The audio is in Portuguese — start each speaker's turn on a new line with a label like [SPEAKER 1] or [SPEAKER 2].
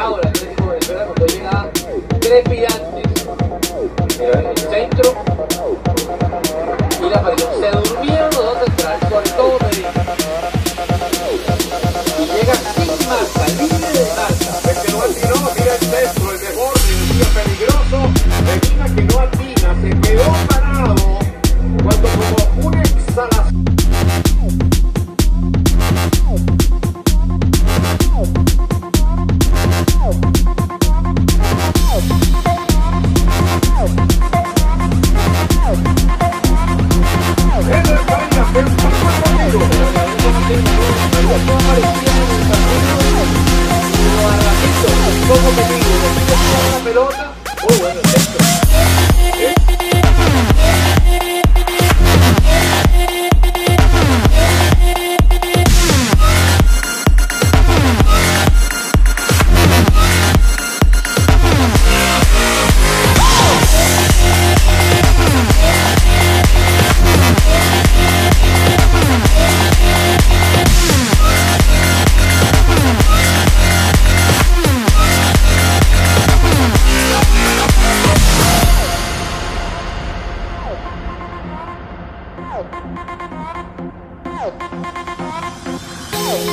[SPEAKER 1] ahora. Muy bueno el